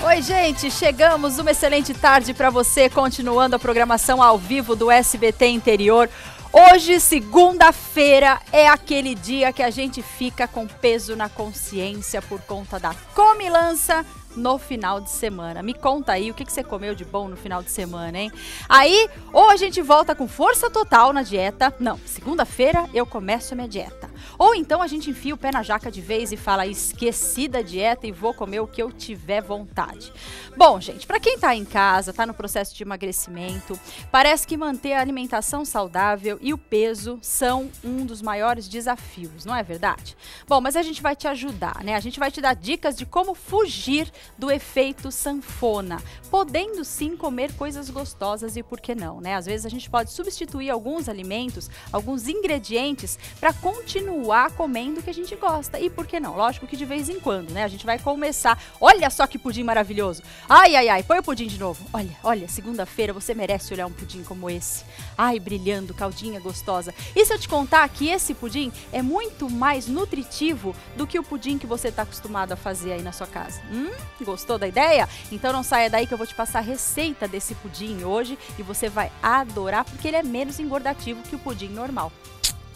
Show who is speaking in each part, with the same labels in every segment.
Speaker 1: Oi, gente, chegamos. Uma excelente tarde para você, continuando a programação ao vivo do SBT Interior. Hoje, segunda-feira, é aquele dia que a gente fica com peso na consciência por conta da comilança no final de semana. Me conta aí o que, que você comeu de bom no final de semana, hein? Aí, ou a gente volta com força total na dieta. Não, segunda-feira eu começo minha dieta. Ou então a gente enfia o pé na jaca de vez e fala: esqueci da dieta e vou comer o que eu tiver vontade. Bom, gente, para quem tá em casa, tá no processo de emagrecimento, parece que manter a alimentação saudável e o peso são um dos maiores desafios, não é verdade? Bom, mas a gente vai te ajudar, né? A gente vai te dar dicas de como fugir do efeito sanfona, podendo sim comer coisas gostosas e por que não, né? Às vezes a gente pode substituir alguns alimentos, alguns ingredientes para continuar comendo o que a gente gosta. E por que não? Lógico que de vez em quando, né? A gente vai começar. Olha só que pudim maravilhoso. Ai, ai, ai, põe o pudim de novo. Olha, olha, segunda-feira você merece olhar um pudim como esse. Ai, brilhando, caldinha gostosa. E se eu te contar que esse pudim é muito mais nutritivo do que o pudim que você está acostumado a fazer aí na sua casa? Hum? Gostou da ideia? Então não saia daí que eu vou te passar a receita desse pudim hoje e você vai adorar porque ele é menos engordativo que o pudim normal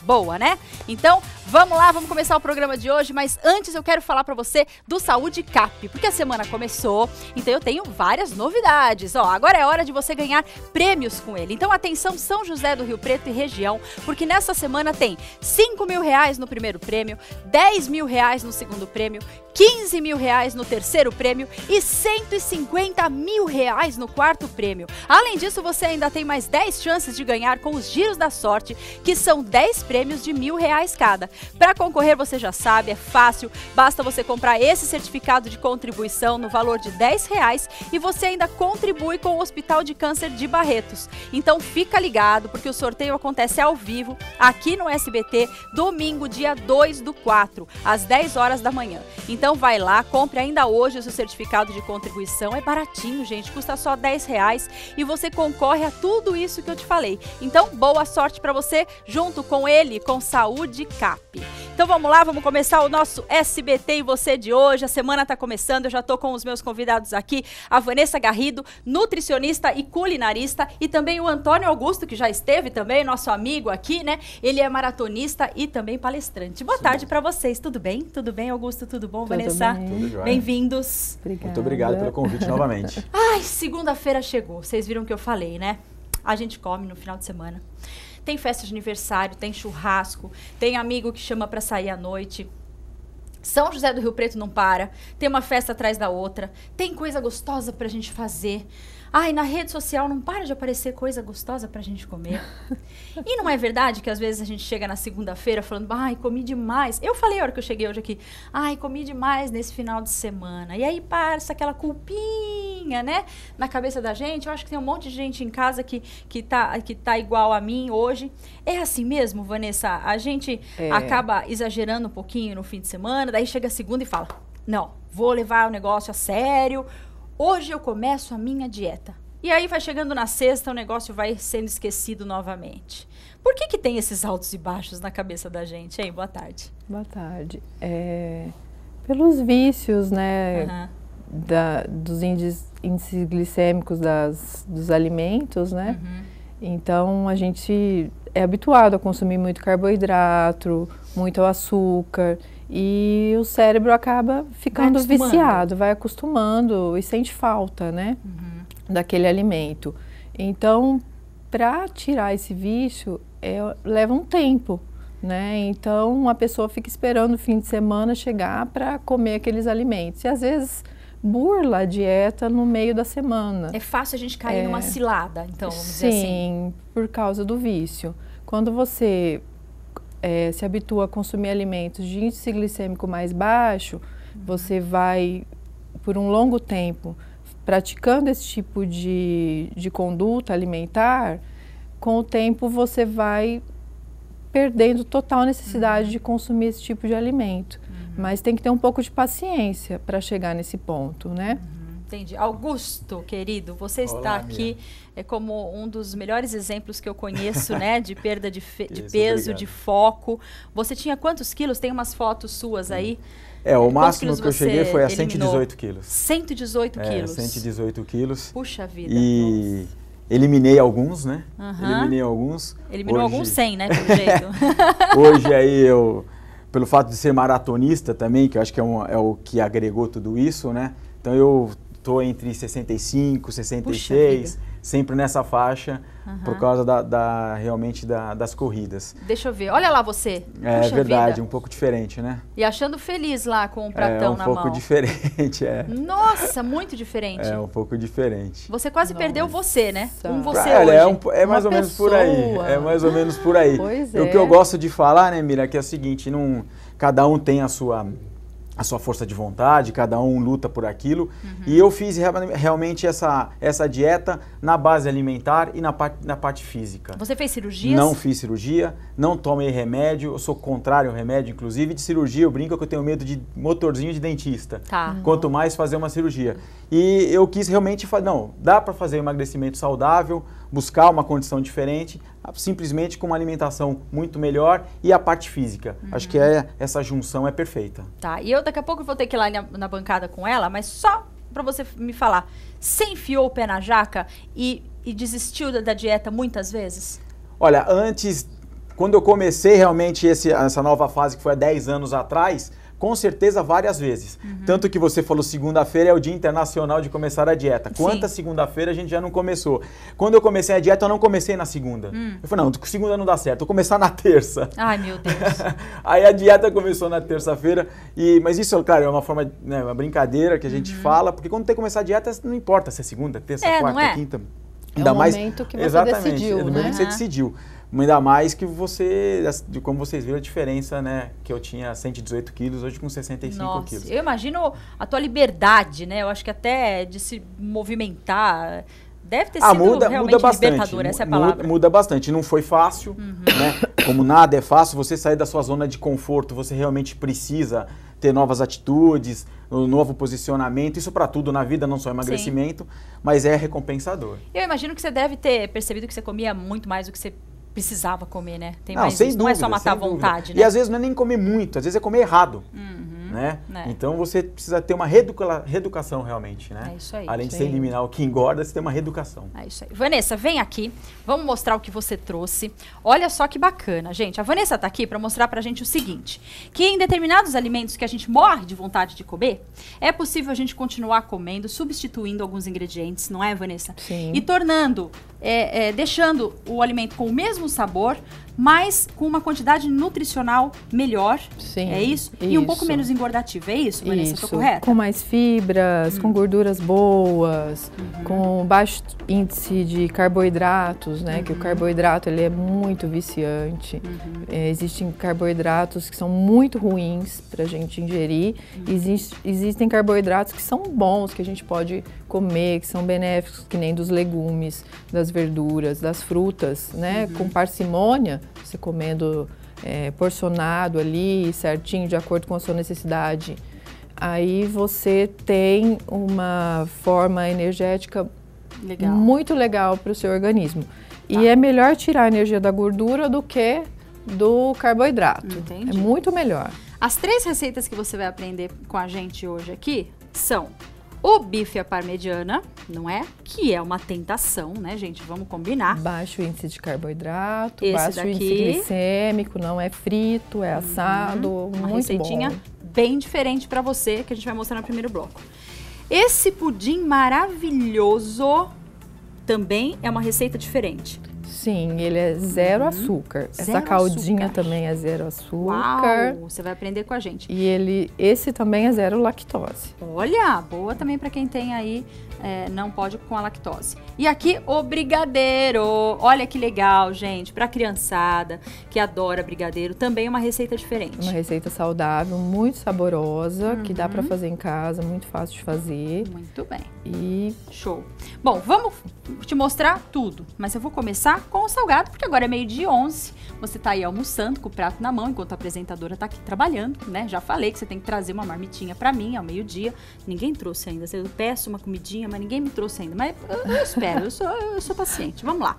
Speaker 1: boa, né? Então, vamos lá, vamos começar o programa de hoje, mas antes eu quero falar para você do Saúde Cap, porque a semana começou, então eu tenho várias novidades. Ó, agora é hora de você ganhar prêmios com ele. Então, atenção São José do Rio Preto e região, porque nessa semana tem 5 mil reais no primeiro prêmio, 10 mil reais no segundo prêmio, 15 mil reais no terceiro prêmio e 150 mil reais no quarto prêmio. Além disso, você ainda tem mais 10 chances de ganhar com os giros da sorte, que são 10 prêmios de mil reais cada. Para concorrer, você já sabe, é fácil, basta você comprar esse certificado de contribuição no valor de 10 reais e você ainda contribui com o Hospital de Câncer de Barretos. Então fica ligado, porque o sorteio acontece ao vivo aqui no SBT, domingo, dia 2 do 4, às 10 horas da manhã. Então vai lá, compre ainda hoje o seu certificado de contribuição. É baratinho, gente, custa só 10 reais e você concorre a tudo isso que eu te falei. Então, boa sorte para você junto com ele, com Saúde Cap. Então vamos lá, vamos começar o nosso SBT e você de hoje. A semana está começando, eu já estou com os meus convidados aqui, a Vanessa Garrido, nutricionista e culinarista, e também o Antônio Augusto, que já esteve também, nosso amigo aqui, né? Ele é maratonista e também palestrante. Boa Sim. tarde para vocês, tudo bem? Tudo bem, Augusto? Tudo bom, Tudo Vanessa? Bem. Bem-vindos.
Speaker 2: Muito obrigado pelo convite novamente.
Speaker 1: Ai, segunda-feira chegou. Vocês viram o que eu falei, né? A gente come no final de semana. Tem festa de aniversário, tem churrasco, tem amigo que chama para sair à noite. São José do Rio Preto não para, tem uma festa atrás da outra, tem coisa gostosa pra gente fazer. Ai, na rede social não para de aparecer coisa gostosa pra gente comer. e não é verdade que às vezes a gente chega na segunda-feira falando, ai, comi demais. Eu falei a hora que eu cheguei hoje aqui, ai, comi demais nesse final de semana. E aí passa aquela culpinha, né, na cabeça da gente. Eu acho que tem um monte de gente em casa que, que, tá, que tá igual a mim hoje. É assim mesmo, Vanessa? A gente é. acaba exagerando um pouquinho no fim de semana, daí chega a segunda e fala, não, vou levar o negócio a sério Hoje eu começo a minha dieta. E aí vai chegando na sexta, o negócio vai sendo esquecido novamente. Por que, que tem esses altos e baixos na cabeça da gente, hein? Boa tarde.
Speaker 3: Boa tarde. É, pelos vícios, né? Uhum. Da, dos índices, índices glicêmicos das, dos alimentos, né? Uhum. Então a gente é habituado a consumir muito carboidrato, muito açúcar. E o cérebro acaba ficando vai viciado, vai acostumando e sente falta, né? Uhum. Daquele alimento. Então, para tirar esse vício, é, leva um tempo, né? Então, a pessoa fica esperando o fim de semana chegar para comer aqueles alimentos. E às vezes burla a dieta no meio da semana.
Speaker 1: É fácil a gente cair é, numa cilada, então, vamos
Speaker 3: sim,
Speaker 1: dizer assim.
Speaker 3: Sim, por causa do vício. Quando você é, se habitua a consumir alimentos de índice glicêmico mais baixo, você vai, por um longo tempo, praticando esse tipo de, de conduta alimentar, com o tempo você vai perdendo total necessidade uhum. de consumir esse tipo de alimento. Uhum. Mas tem que ter um pouco de paciência para chegar nesse ponto, né?
Speaker 1: Uhum. Entendi. Augusto, querido, você Olá, está aqui é como um dos melhores exemplos que eu conheço, né? De perda de, de Isso, peso, obrigado. de foco. Você tinha quantos quilos? Tem umas fotos suas aí.
Speaker 2: É, o máximo que eu cheguei foi a eliminou? 118 quilos.
Speaker 1: 118 é, quilos.
Speaker 2: 118 quilos.
Speaker 1: Puxa vida.
Speaker 2: E nossa. eliminei alguns, né? Uhum. Eliminei alguns.
Speaker 1: Eliminou Hoje... alguns 100, né? Pelo jeito.
Speaker 2: Hoje aí eu, pelo fato de ser maratonista também, que eu acho que é, um, é o que agregou tudo isso, né? Então eu estou entre 65, 66 sempre nessa faixa uhum. por causa da, da realmente da, das corridas.
Speaker 1: Deixa eu ver. Olha lá você.
Speaker 2: É Puxa verdade, vida. um pouco diferente, né?
Speaker 1: E achando feliz lá com o pratão
Speaker 2: é, um
Speaker 1: na
Speaker 2: mão. Um pouco diferente, é.
Speaker 1: Nossa, muito diferente.
Speaker 2: É um pouco diferente.
Speaker 1: Você quase Nossa. perdeu você, né? Um você
Speaker 2: ah,
Speaker 1: hoje.
Speaker 2: É, um, é mais Uma ou menos por aí. É mais ou menos por aí.
Speaker 3: Pois
Speaker 2: é. O que eu gosto de falar, né, Mira, que é o seguinte, não, cada um tem a sua a sua força de vontade, cada um luta por aquilo. Uhum. E eu fiz realmente essa, essa dieta na base alimentar e na parte, na parte física.
Speaker 1: Você fez cirurgias?
Speaker 2: Não fiz cirurgia, não tomei remédio, eu sou contrário ao remédio, inclusive de cirurgia eu brinco que eu tenho medo de motorzinho de dentista.
Speaker 1: Tá.
Speaker 2: Quanto mais fazer uma cirurgia. E eu quis realmente fazer, não, dá para fazer emagrecimento saudável, buscar uma condição diferente, simplesmente com uma alimentação muito melhor e a parte física. Uhum. Acho que é, essa junção é perfeita.
Speaker 1: Tá, e eu daqui a pouco vou ter que ir lá na, na bancada com ela, mas só para você me falar, você enfiou o pé na jaca e, e desistiu da, da, dieta muitas vezes?
Speaker 2: Olha, antes, quando eu comecei realmente esse, essa nova fase, que foi há 10 anos atrás, com certeza várias vezes. Uhum. Tanto que você falou segunda-feira é o dia internacional de começar a dieta. Quanta segunda-feira a gente já não começou? Quando eu comecei a dieta, eu não comecei na segunda. Hum. Eu falei, não, segunda não dá certo, vou começar na terça.
Speaker 1: Ai, meu Deus.
Speaker 2: Aí a dieta começou na terça-feira, e mas isso, claro, é uma forma, né, uma brincadeira que a gente uhum. fala, porque quando tem que começar a dieta, não importa se é segunda, terça, é, quarta, é? quinta.
Speaker 3: Ainda é o mais, momento que você exatamente, decidiu, é
Speaker 2: o momento
Speaker 3: né?
Speaker 2: que você decidiu. Ainda mais que você, de como vocês viram a diferença, né? Que eu tinha 118 quilos, hoje com 65 Nossa, quilos.
Speaker 1: Eu imagino a tua liberdade, né? Eu acho que até de se movimentar. Deve ter ah, sido muda, realmente muda bastante, libertador, essa é a palavra.
Speaker 2: Muda, muda bastante. Não foi fácil, uhum. né? Como nada é fácil, você sair da sua zona de conforto, você realmente precisa ter novas atitudes, um novo posicionamento. Isso para tudo na vida, não só emagrecimento, Sim. mas é recompensador.
Speaker 1: Eu imagino que você deve ter percebido que você comia muito mais do que você precisava comer, né?
Speaker 2: Tem não, mais sem dúvida,
Speaker 1: não é só matar a vontade, né?
Speaker 2: E às vezes não é nem comer muito, às vezes é comer errado. Uhum. Né? É. Então você precisa ter uma reeduca reeducação realmente, né?
Speaker 1: É isso aí.
Speaker 2: Além
Speaker 1: de
Speaker 2: você eliminar o que engorda, você tem uma reeducação.
Speaker 1: É isso aí. Vanessa, vem aqui. Vamos mostrar o que você trouxe. Olha só que bacana, gente. A Vanessa está aqui para mostrar para a gente o seguinte: que em determinados alimentos que a gente morre de vontade de comer, é possível a gente continuar comendo, substituindo alguns ingredientes, não é, Vanessa?
Speaker 3: Sim.
Speaker 1: E tornando é, é, deixando o alimento com o mesmo sabor, mas com uma quantidade nutricional melhor.
Speaker 3: Sim.
Speaker 1: É isso? isso. E um pouco menos engordativo. É isso, Vanessa? Estou correta?
Speaker 3: Com mais fibras, hum. com gorduras boas, uhum. com baixo índice de carboidratos, né? Uhum. Que o uhum. carboidrato ele é muito viciante. Uhum. É, existem carboidratos que são muito ruins para a gente ingerir. Uhum. Existe, existem carboidratos que são bons, que a gente pode comer, que são benéficos, que nem dos legumes, das verduras, das frutas, né? Uhum. Com parcimônia, você comendo é, porcionado ali, certinho, de acordo com a sua necessidade. Aí você tem uma forma energética legal. muito legal para o seu organismo. Tá. E é melhor tirar a energia da gordura do que do carboidrato. Entendi. É muito melhor.
Speaker 1: As três receitas que você vai aprender com a gente hoje aqui são o bife à parmegiana, não é? Que é uma tentação, né, gente? Vamos combinar.
Speaker 3: Baixo índice de carboidrato, Esse baixo daqui. índice glicêmico, não é frito, é assado, uhum. uma muito
Speaker 1: receitinha
Speaker 3: bom.
Speaker 1: bem diferente para você que a gente vai mostrar no primeiro bloco. Esse pudim maravilhoso também é uma receita diferente.
Speaker 3: Sim, ele é zero uhum. açúcar. Zero Essa caldinha açúcar. também é zero açúcar.
Speaker 1: Uau, você vai aprender com a gente.
Speaker 3: E ele, esse também é zero lactose.
Speaker 1: Olha, boa também para quem tem aí é, não pode com a lactose. E aqui o brigadeiro. Olha que legal, gente, para criançada que adora brigadeiro, também é uma receita diferente.
Speaker 3: Uma receita saudável, muito saborosa, uhum. que dá para uhum. fazer em casa, muito fácil de fazer.
Speaker 1: Muito bem.
Speaker 3: E
Speaker 1: show. Bom, vamos te mostrar tudo, mas eu vou começar com o salgado, porque agora é meio de 11. Você tá aí almoçando com o prato na mão, enquanto a apresentadora tá aqui trabalhando, né? Já falei que você tem que trazer uma marmitinha para mim ao meio-dia. Ninguém trouxe ainda. Eu peço uma comidinha, mas ninguém me trouxe ainda. Mas eu, eu espero, eu sou, eu sou paciente. Vamos lá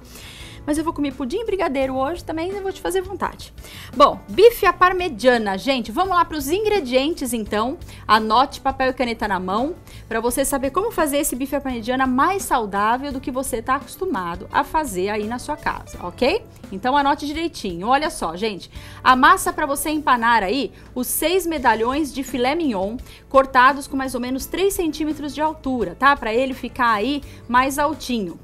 Speaker 1: mas eu vou comer pudim e brigadeiro hoje também e vou te fazer vontade. Bom, bife à parmegiana, gente, vamos lá para os ingredientes então. Anote papel e caneta na mão para você saber como fazer esse bife à parmegiana mais saudável do que você está acostumado a fazer aí na sua casa, ok? Então anote direitinho. Olha só, gente, a massa para você empanar aí os seis medalhões de filé mignon cortados com mais ou menos 3 centímetros de altura, tá? Para ele ficar aí mais altinho.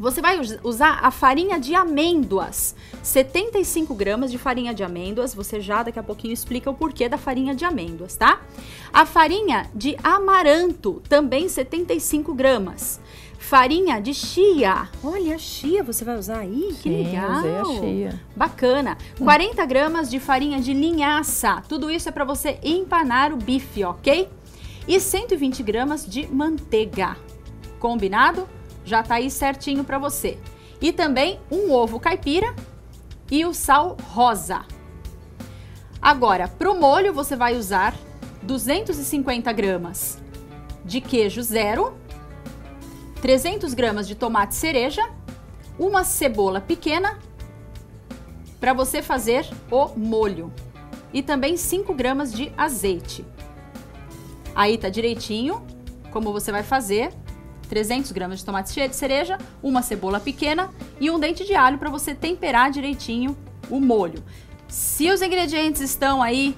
Speaker 1: Você vai usar a farinha de amêndoas, 75 gramas de farinha de amêndoas. Você já daqui a pouquinho explica o porquê da farinha de amêndoas, tá? A farinha de amaranto, também 75 gramas. Farinha de chia. Olha, chia você vai usar aí? Que
Speaker 3: Sim,
Speaker 1: legal.
Speaker 3: Usei a chia.
Speaker 1: Bacana. 40 gramas de farinha de linhaça. Tudo isso é para você empanar o bife, ok? E 120 gramas de manteiga. Combinado? Já tá aí certinho para você. E também um ovo caipira e o sal rosa. Agora, para o molho você vai usar 250 gramas de queijo zero, 300 gramas de tomate cereja, uma cebola pequena para você fazer o molho e também 5 gramas de azeite. Aí tá direitinho como você vai fazer 300 gramas de tomate de cereja, uma cebola pequena e um dente de alho para você temperar direitinho o molho. Se os ingredientes estão aí,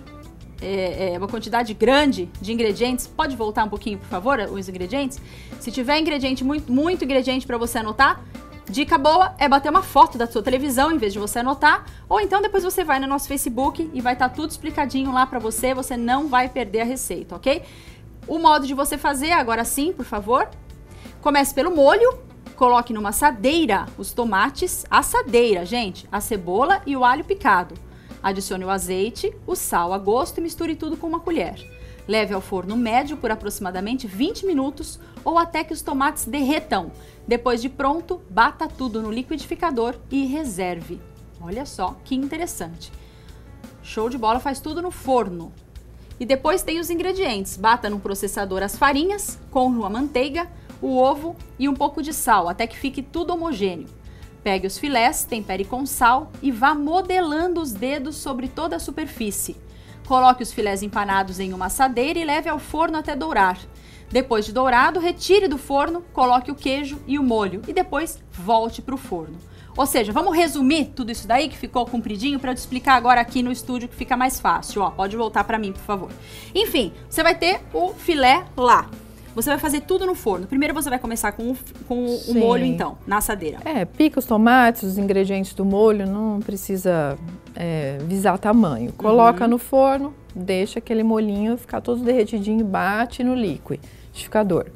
Speaker 1: é, é, uma quantidade grande de ingredientes, pode voltar um pouquinho, por favor, os ingredientes? Se tiver ingrediente, muito, muito ingrediente para você anotar, Dica boa é bater uma foto da sua televisão em vez de você anotar, ou então depois você vai no nosso Facebook e vai estar tá tudo explicadinho lá para você, você não vai perder a receita, ok? O modo de você fazer, agora sim, por favor, Comece pelo molho, coloque numa assadeira os tomates, assadeira, gente, a cebola e o alho picado. Adicione o azeite, o sal a gosto e misture tudo com uma colher. Leve ao forno médio por aproximadamente 20 minutos ou até que os tomates derretam. Depois de pronto, bata tudo no liquidificador e reserve. Olha só que interessante. Show de bola, faz tudo no forno. E depois tem os ingredientes. Bata no processador as farinhas com a manteiga, o ovo e um pouco de sal, até que fique tudo homogêneo. Pegue os filés, tempere com sal e vá modelando os dedos sobre toda a superfície. Coloque os filés empanados em uma assadeira e leve ao forno até dourar. Depois de dourado, retire do forno, coloque o queijo e o molho e depois volte para o forno. Ou seja, vamos resumir tudo isso daí que ficou compridinho para te explicar agora aqui no estúdio que fica mais fácil. Ó, pode voltar para mim, por favor. Enfim, você vai ter o filé lá. Você vai fazer tudo no forno. Primeiro você vai começar com o, com o molho, então, na assadeira.
Speaker 3: É, pica os tomates, os ingredientes do molho, não precisa é, visar tamanho. Coloca uhum. no forno, deixa aquele molhinho ficar todo derretidinho, bate no liquidificador.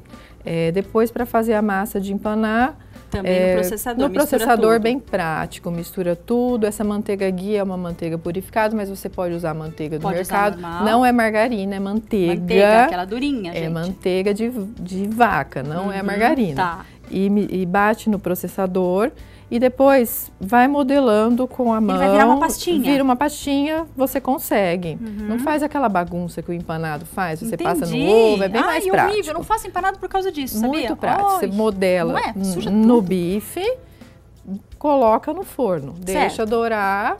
Speaker 3: É, depois, para fazer a massa de empanar,
Speaker 1: também é, no processador.
Speaker 3: No processador tudo. bem prático, mistura tudo. Essa manteiga guia é uma manteiga purificada, mas você pode usar a manteiga do pode mercado. Não é margarina, é manteiga. Manteiga,
Speaker 1: aquela durinha,
Speaker 3: É
Speaker 1: gente.
Speaker 3: manteiga de, de vaca, não é uhum, é margarina. Tá. E, e bate no processador e depois vai modelando com a mão. Ele
Speaker 1: vai virar uma pastinha.
Speaker 3: Vira uma pastinha, você consegue. Uhum. Não faz aquela bagunça que o empanado faz. Você Entendi. passa no ovo, é bem Ai, mais prático. horrível, eu
Speaker 1: não faço empanado por causa disso,
Speaker 3: sabia?
Speaker 1: Muito
Speaker 3: prático. Você modela é? no bife, coloca no forno, certo. deixa dourar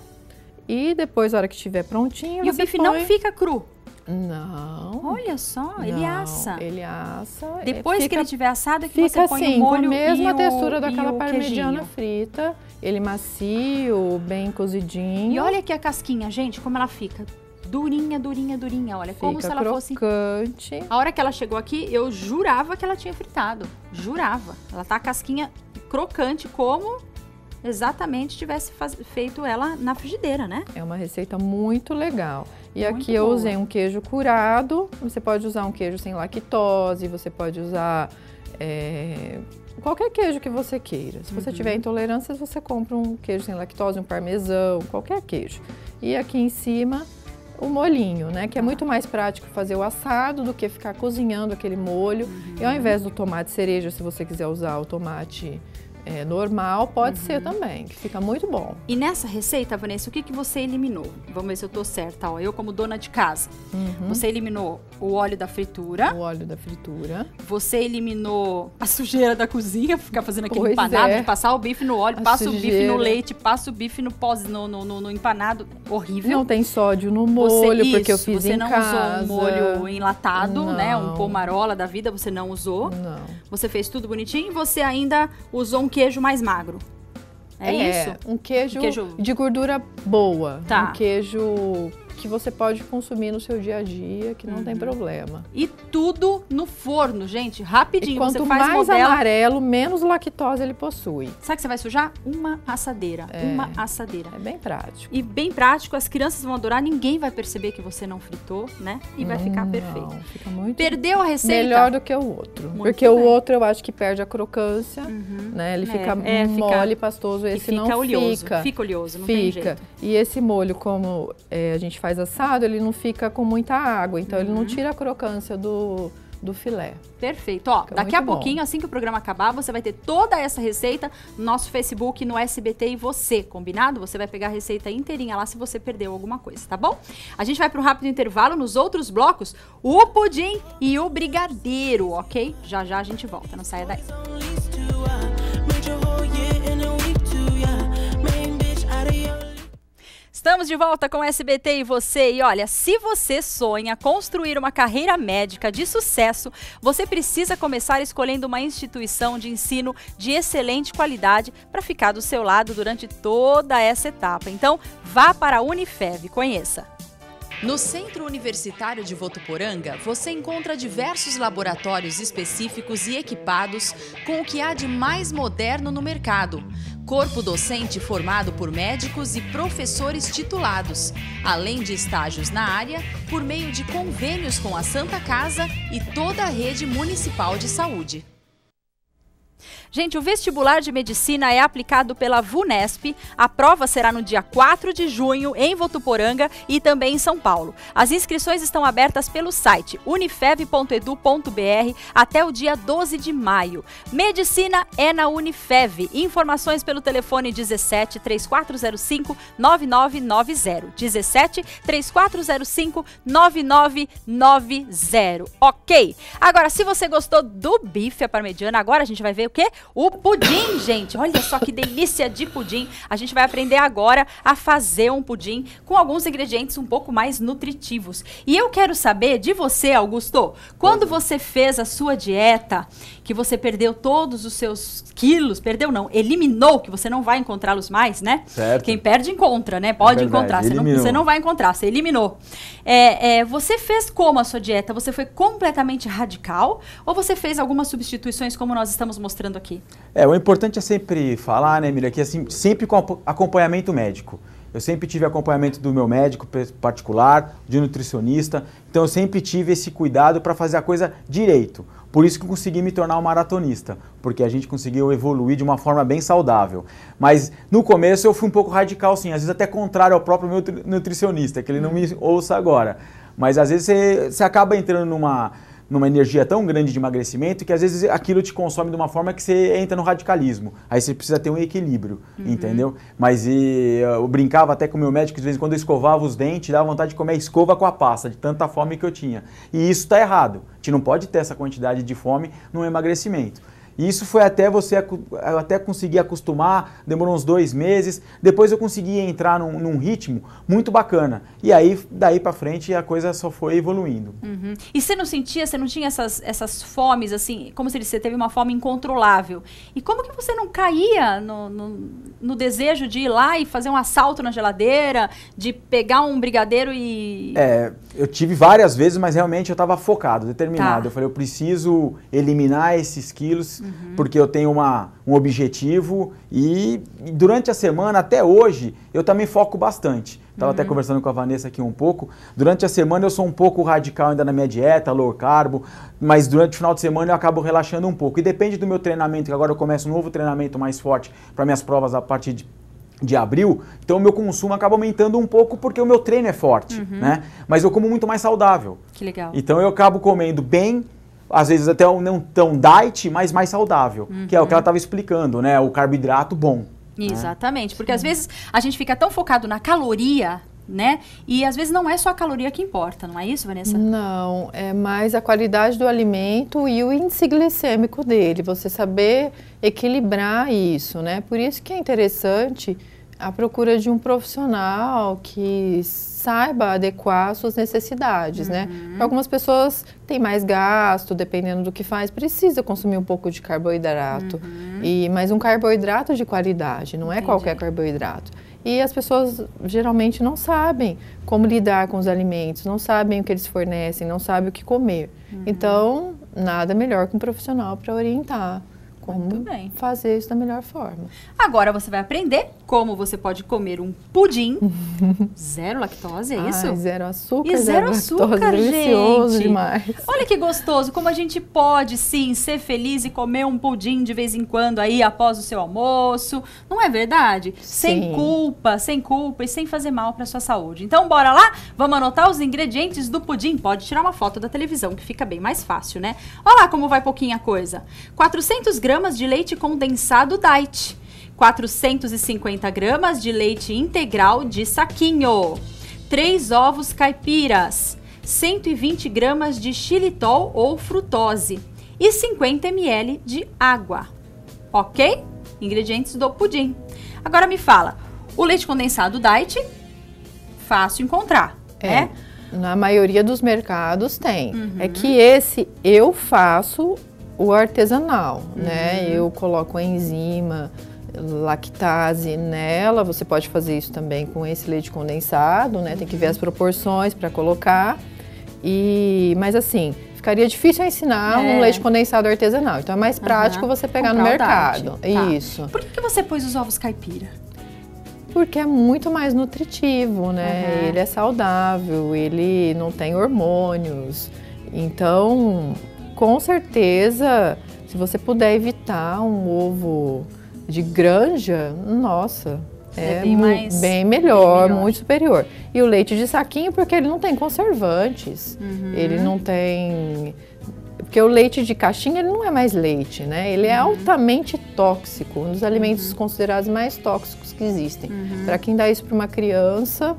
Speaker 3: e depois, na hora que estiver prontinho,
Speaker 1: e o bife põe... não fica cru.
Speaker 3: Não.
Speaker 1: Olha só, não, ele assa.
Speaker 3: Ele assa.
Speaker 1: Depois fica, que ele tiver assado é que
Speaker 3: fica
Speaker 1: você põe
Speaker 3: assim,
Speaker 1: o molho
Speaker 3: com a mesma textura
Speaker 1: o,
Speaker 3: daquela parmegiana frita. Ele macio, bem cozidinho.
Speaker 1: E olha aqui a casquinha, gente, como ela fica. Durinha, durinha, durinha. Olha,
Speaker 3: fica
Speaker 1: como se ela
Speaker 3: crocante.
Speaker 1: fosse. A hora que ela chegou aqui, eu jurava que ela tinha fritado. Jurava. Ela tá a casquinha crocante, como exatamente tivesse feito ela na frigideira, né?
Speaker 3: É uma receita muito legal. E
Speaker 1: Muito
Speaker 3: aqui eu usei um queijo curado. Você pode usar um queijo sem lactose, você pode usar é, qualquer queijo que você queira. Se você uhum. tiver intolerância, você compra um queijo sem lactose, um parmesão, qualquer queijo. E aqui em cima o molhinho, né? Que é tá. muito mais prático fazer o assado do que ficar cozinhando aquele molho. Uhum. E ao invés do tomate cereja, se você quiser usar o tomate é, normal, pode uhum. ser também, que fica muito bom.
Speaker 1: E nessa receita, Vanessa, o que, que você eliminou? Vamos ver se eu tô certa. Ó, eu, como dona de casa, uhum. você eliminou o óleo da fritura.
Speaker 3: O óleo da fritura.
Speaker 1: Você eliminou a sujeira da cozinha, ficar fazendo aquele pois empanado, é. de passar o bife no óleo, a passa sujeira. o bife no leite, passa o bife no pós, no, no, no, no, empanado. Horrível.
Speaker 3: Não tem sódio no molho, você, porque isso, eu fiz em casa.
Speaker 1: Você não usou um molho enlatado, não. né? Um pomarola da vida, você não usou.
Speaker 3: Não.
Speaker 1: Você fez tudo bonitinho e você ainda usou um queijo mais magro. É, é isso?
Speaker 3: Um queijo, um queijo, de gordura boa. Tá. Um queijo que você pode consumir no seu dia a dia, que não uhum. tem problema.
Speaker 1: E tudo no forno, gente, rapidinho.
Speaker 3: E quanto mais modelo... amarelo, menos lactose ele possui.
Speaker 1: Sabe que você vai sujar? Uma assadeira. É, uma assadeira.
Speaker 3: É bem prático.
Speaker 1: E bem prático, as crianças vão adorar, ninguém vai perceber que você não fritou, né? E vai ficar hum, perfeito. Não,
Speaker 3: fica muito
Speaker 1: Perdeu a receita?
Speaker 3: Melhor do que o outro. Muito porque bem. o outro eu acho que perde a crocância, uhum. né? Ele é, fica é, mole, fica, pastoso, esse fica não
Speaker 1: oleoso,
Speaker 3: fica.
Speaker 1: Fica oleoso, não
Speaker 3: fica.
Speaker 1: tem jeito.
Speaker 3: E esse molho, como é, a gente faz assado, ele não fica com muita água, então uhum. ele não uhum. tira a crocância do, do filé.
Speaker 1: Perfeito. Ó, Fica daqui a pouquinho, bom. assim que o programa acabar, você vai ter toda essa receita no nosso Facebook, no SBT e você, combinado? Você vai pegar a receita inteirinha lá se você perdeu alguma coisa, tá bom? A gente vai para um rápido intervalo nos outros blocos, o pudim e o brigadeiro, ok? Já já a gente volta, não saia daí. Estamos de volta com SBT e você. E olha, se você sonha construir uma carreira médica de sucesso, você precisa começar escolhendo uma instituição de ensino de excelente qualidade para ficar do seu lado durante toda essa etapa. Então, vá para a Unifev, conheça.
Speaker 4: No Centro Universitário de Votuporanga, você encontra diversos laboratórios específicos e equipados com o que há de mais moderno no mercado corpo docente formado por médicos e professores titulados, além de estágios na área, por meio de convênios com a Santa Casa e toda a rede municipal de saúde.
Speaker 1: Gente, o vestibular de medicina é aplicado pela VUNESP. A prova será no dia 4 de junho em Votuporanga e também em São Paulo. As inscrições estão abertas pelo site unifev.edu.br até o dia 12 de maio. Medicina é na Unifev. Informações pelo telefone 17 3405 9990. 17 3405 9990. Ok. Agora, se você gostou do bife à parmegiana, agora a gente vai ver o quê? O pudim, gente. Olha só que delícia de pudim. A gente vai aprender agora a fazer um pudim com alguns ingredientes um pouco mais nutritivos. E eu quero saber de você, Augusto, quando você fez a sua dieta, que você perdeu todos os seus quilos, perdeu não, eliminou, que você não vai encontrá-los mais, né?
Speaker 2: Certo.
Speaker 1: Quem perde, encontra, né? Pode é encontrar, você não, você não, vai encontrar, você eliminou. É, é, você fez como a sua dieta? Você foi completamente radical ou você fez algumas substituições como nós estamos mostrando aqui?
Speaker 2: É, o importante é sempre falar, né, Miriam, que assim, sempre com acompanhamento médico. Eu sempre tive acompanhamento do meu médico particular, de nutricionista, então eu sempre tive esse cuidado para fazer a coisa direito. Por isso que eu consegui me tornar um maratonista, porque a gente conseguiu evoluir de uma forma bem saudável. Mas no começo eu fui um pouco radical, sim, às vezes até contrário ao próprio meu nutricionista, que ele não me ouça agora. Mas às vezes você, você acaba entrando numa, numa energia tão grande de emagrecimento que às vezes aquilo te consome de uma forma que você entra no radicalismo. Aí você precisa ter um equilíbrio, uhum. entendeu? Mas e, eu brincava até com o meu médico, às vezes quando eu escovava os dentes, dava vontade de comer escova com a pasta, de tanta fome que eu tinha. E isso está errado. A gente não pode ter essa quantidade de fome no emagrecimento. E isso foi até você até conseguir acostumar, demorou uns dois meses. Depois eu consegui entrar num, num ritmo muito bacana. E aí, daí para frente, a coisa só foi evoluindo.
Speaker 1: Uhum. E você não sentia, você não tinha essas, essas fomes, assim, como se você teve uma fome incontrolável. E como que você não caía no, no, no desejo de ir lá e fazer um assalto na geladeira, de pegar um brigadeiro e.
Speaker 2: É, eu tive várias vezes, mas realmente eu estava focado, determinado. Tá. Eu falei, eu preciso eliminar esses quilos uhum. porque eu tenho uma, um objetivo e, durante a semana, até hoje, eu também foco bastante. Estava uhum. até conversando com a Vanessa aqui um pouco. Durante a semana eu sou um pouco radical ainda na minha dieta, low carbo, mas durante o final de semana eu acabo relaxando um pouco. E depende do meu treinamento, que agora eu começo um novo treinamento mais forte para minhas provas a partir de de abril, então o meu consumo acaba aumentando um pouco porque o meu treino é forte, uhum. né? Mas eu como muito mais saudável.
Speaker 1: Que legal.
Speaker 2: Então eu acabo comendo bem, às vezes até um não tão diet, mas mais saudável, uhum. que é o que ela estava explicando, né? O carboidrato bom.
Speaker 1: Né? Exatamente, né? porque às vezes a gente fica tão focado na caloria, né? E às vezes não é só a caloria que importa, não é isso, Vanessa?
Speaker 3: Não, é mais a qualidade do alimento e o índice glicêmico dele, você saber equilibrar isso, né? Por isso que é interessante a procura de um profissional que saiba adequar suas necessidades, né? uhum. né? Algumas pessoas têm mais gasto, dependendo do que faz, precisa consumir um pouco de carboidrato. Uhum. E, mas um carboidrato de qualidade, não é Entendi. qualquer carboidrato. E as pessoas geralmente não sabem como lidar com os alimentos, não sabem o que eles fornecem, não sabem o que comer. Uhum. Então, nada melhor que um profissional para orientar como fazer isso da melhor forma.
Speaker 1: Agora você vai aprender como você pode comer um pudim zero lactose, é isso?
Speaker 3: Ai, zero açúcar,
Speaker 1: e zero, zero açúcar, lactose, gente.
Speaker 3: delicioso demais.
Speaker 1: Olha que gostoso, como a gente pode sim ser feliz e comer um pudim de vez em quando aí após o seu almoço, não é verdade? Sim. Sem culpa, sem culpa e sem fazer mal para sua saúde. Então bora lá, vamos anotar os ingredientes do pudim. Pode tirar uma foto da televisão que fica bem mais fácil, né? Olha lá como vai pouquinha coisa. 400 gramas gramas de leite condensado Diet, 450 gramas de leite integral de saquinho, 3 ovos caipiras, 120 gramas de xilitol ou frutose e 50 ml de água. Ok? Ingredientes do pudim. Agora me fala, o leite condensado Diet, fácil encontrar, é? é?
Speaker 3: Na maioria dos mercados tem. Uhum. É que esse eu faço o artesanal, né? uhum. né? Eu coloco a enzima, lactase nela. Você pode fazer isso também com esse leite condensado, né? Tem que ver as proporções para colocar. E, mas assim, ficaria difícil ensinar é. um leite condensado artesanal. Então é mais prático uhum. você pegar Comprar no mercado. Tá. Isso.
Speaker 1: Por que, que você pôs os ovos caipira?
Speaker 3: Porque é muito mais nutritivo, né? Uhum. Ele é saudável, ele não tem hormônios. Então, com certeza, se você puder evitar um ovo de granja, nossa, é, é bem, mais, bem, melhor, bem melhor, muito superior. E o leite de saquinho, porque ele não tem conservantes, uhum. ele não tem. Porque o leite de caixinha ele não é mais leite, né? Ele é uhum. altamente tóxico, um dos alimentos uhum. considerados mais tóxicos que existem. Uhum. Para quem dá isso para uma criança,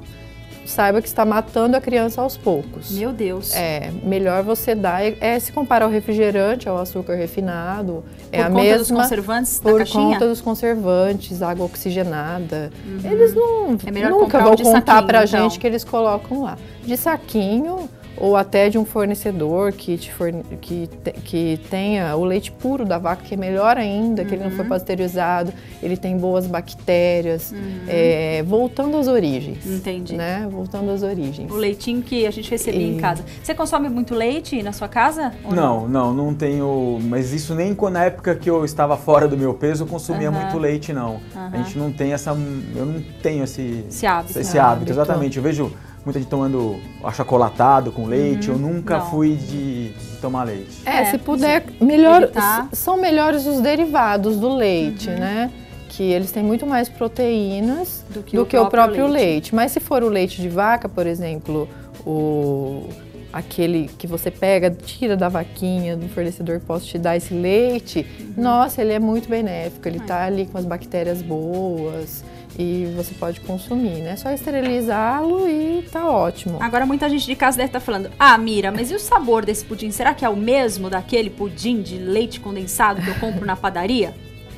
Speaker 3: saiba que está matando a criança aos poucos.
Speaker 1: Meu Deus.
Speaker 3: É, melhor você dar, é, se comparar ao refrigerante, ao açúcar refinado, é
Speaker 1: por
Speaker 3: a
Speaker 1: mesma...
Speaker 3: Por
Speaker 1: conta dos conservantes
Speaker 3: Por
Speaker 1: caixinha?
Speaker 3: conta dos conservantes, água oxigenada. Uhum. Eles não, é nunca vão contar para a então. gente que eles colocam lá. De saquinho ou até de um fornecedor que, te forne... que, te... que tenha o leite puro da vaca, que é melhor ainda, uhum. que ele não foi uhum. pasteurizado, ele tem boas bactérias, uhum. é... voltando às origens.
Speaker 1: Entendi.
Speaker 3: Né? Voltando às origens.
Speaker 1: O leitinho que a gente recebia e... em casa. Você consome muito leite na sua casa?
Speaker 2: Não, não, não, não, tenho, mas isso nem na época que eu estava fora do meu peso eu consumia uhum. muito leite, não. A gente não tem essa, eu não tenho esse,
Speaker 1: esse hábito.
Speaker 2: Esse hábito, exatamente. Eu vejo muita gente tomando achocolatado com leite. Uhum. Eu nunca não. fui de, tomar leite.
Speaker 3: É, é se puder, melhor, são melhores os derivados do leite, uhum. né? Que eles têm muito mais proteínas do que, do o, que próprio o, próprio leite. leite. Mas se for o leite de vaca, por exemplo, o aquele que você pega, tira da vaquinha, do fornecedor que posso te dar esse leite, uhum. nossa, ele é muito benéfico, ele está ali com as bactérias boas e você pode consumir, né? Só esterilizá-lo e tá ótimo.
Speaker 1: Agora muita gente de casa deve estar tá falando: "Ah, Mira, mas e o sabor desse pudim? Será que é o mesmo daquele pudim de leite condensado que eu compro na padaria?"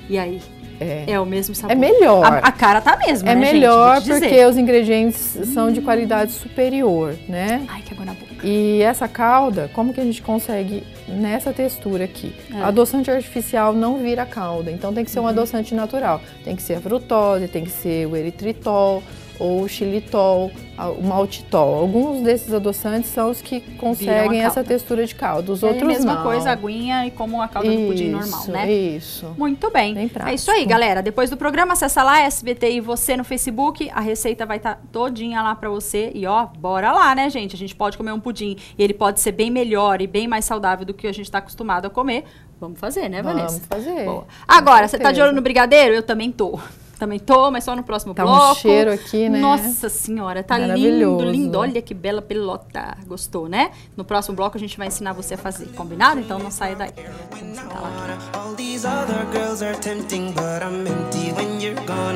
Speaker 1: E aí? É. é o mesmo sabor.
Speaker 3: É melhor.
Speaker 1: A, a cara tá mesmo,
Speaker 3: É
Speaker 1: né,
Speaker 3: melhor gente? porque os ingredientes hum. são de qualidade superior, né?
Speaker 1: Ai, que água na boca.
Speaker 3: E essa calda, como que a gente consegue nessa textura aqui? É. Adoçante artificial não vira calda, então tem que ser um uhum. adoçante natural. Tem que ser a frutose, tem que ser o eritritol, ou o xilitol, o maltitol. Alguns desses adoçantes são os que conseguem essa textura de caldo. Os é outros
Speaker 1: a mesma
Speaker 3: não.
Speaker 1: coisa, aguinha e como a calda isso, do pudim normal, né?
Speaker 3: Isso.
Speaker 1: Muito bem. bem é isso aí, galera. Depois do programa, acessa lá SBT e você no Facebook. A receita vai estar tá todinha lá para você. E ó, bora lá, né, gente? A gente pode comer um pudim e ele pode ser bem melhor e bem mais saudável do que a gente está acostumado a comer. Vamos fazer, né, Vanessa?
Speaker 3: Vamos fazer.
Speaker 1: Boa. Agora, você tá de olho no brigadeiro? Eu também tô. Também tô, mas só no próximo
Speaker 3: tá
Speaker 1: bloco.
Speaker 3: um cheiro aqui, né?
Speaker 1: Nossa senhora, tá lindo, lindo. Olha que bela pelota. Gostou, né? No próximo bloco a gente vai ensinar você a fazer. Combinado? Então não saia daí. Vamos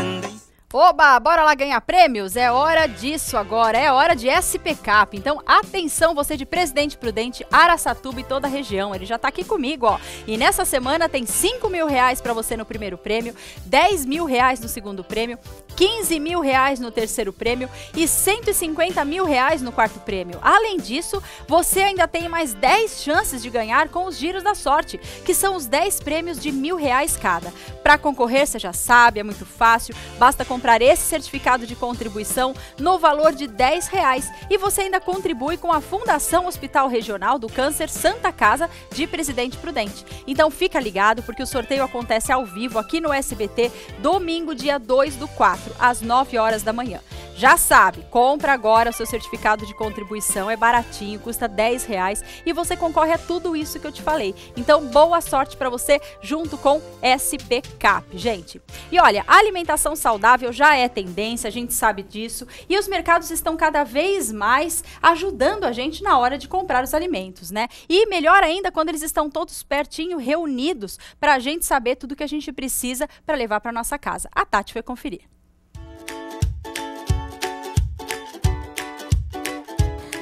Speaker 1: lá. Oba, bora lá ganhar prêmios? É hora disso agora, é hora de SP Cap. Então, atenção você de Presidente Prudente, Araçatuba e toda a região. Ele já tá aqui comigo, ó. E nessa semana tem 5 mil reais para você no primeiro prêmio, 10 mil reais no segundo prêmio, 15 mil reais no terceiro prêmio e 150 mil reais no quarto prêmio. Além disso, você ainda tem mais 10 chances de ganhar com os giros da sorte, que são os 10 prêmios de mil reais cada. Para concorrer, você já sabe, é muito fácil, basta comprar comprar esse certificado de contribuição no valor de 10 reais e você ainda contribui com a Fundação Hospital Regional do Câncer Santa Casa de Presidente Prudente. Então fica ligado porque o sorteio acontece ao vivo aqui no SBT domingo, dia 2 do 4, às 9 horas da manhã. Já sabe, compra agora seu certificado de contribuição, é baratinho, custa 10 reais e você concorre a tudo isso que eu te falei. Então, boa sorte para você junto com SP Cap, gente. E olha, a alimentação saudável já é tendência, a gente sabe disso, e os mercados estão cada vez mais ajudando a gente na hora de comprar os alimentos, né? E melhor ainda quando eles estão todos pertinho, reunidos, para a gente saber tudo que a gente precisa para levar para nossa casa. A Tati foi conferir.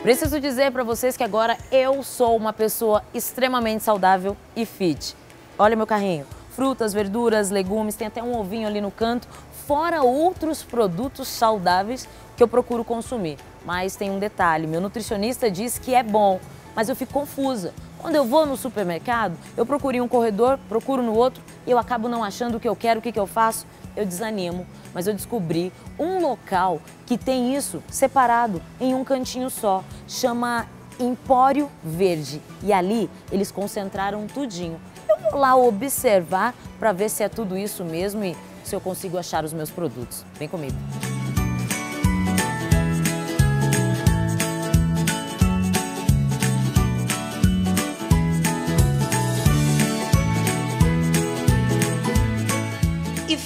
Speaker 5: Preciso dizer para vocês que agora eu sou uma pessoa extremamente saudável e fit. Olha meu carrinho. Frutas, verduras, legumes, tem até um ovinho ali no canto, fora outros produtos saudáveis que eu procuro consumir. Mas tem um detalhe, meu nutricionista diz que é bom, mas eu fico confusa. Quando eu vou no supermercado, eu procuro em um corredor, procuro no outro e eu acabo não achando o que eu quero, o que, que eu faço eu desanimo, mas eu descobri um local que tem isso separado em um cantinho só, chama Empório Verde. E ali eles concentraram tudinho. Eu vou lá observar para ver se é tudo isso mesmo e se eu consigo achar os meus produtos. Vem comigo.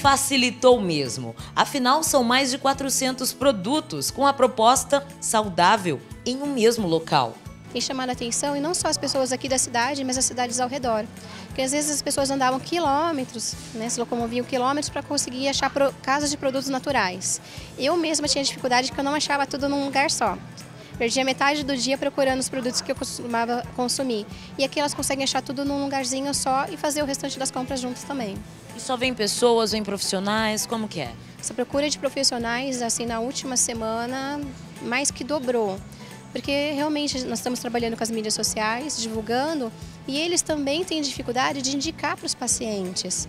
Speaker 5: Facilitou mesmo. Afinal, são mais de 400 produtos com a proposta saudável em um mesmo local.
Speaker 6: Tem chamado a atenção e não só as pessoas aqui da cidade, mas as cidades ao redor. Porque às vezes as pessoas andavam quilômetros, né, se locomoviam quilômetros para conseguir achar casas de produtos naturais. Eu mesma tinha dificuldade porque eu não achava tudo num lugar só. Perdia metade do dia procurando os produtos que eu costumava consumir. E aqui elas conseguem achar tudo num lugarzinho só e fazer o restante das compras juntos também.
Speaker 5: E só vem pessoas, vem profissionais, como que é?
Speaker 6: Essa procura de profissionais, assim, na última semana, mais que dobrou. Porque realmente nós estamos trabalhando com as mídias sociais, divulgando, e eles também têm dificuldade de indicar para os pacientes.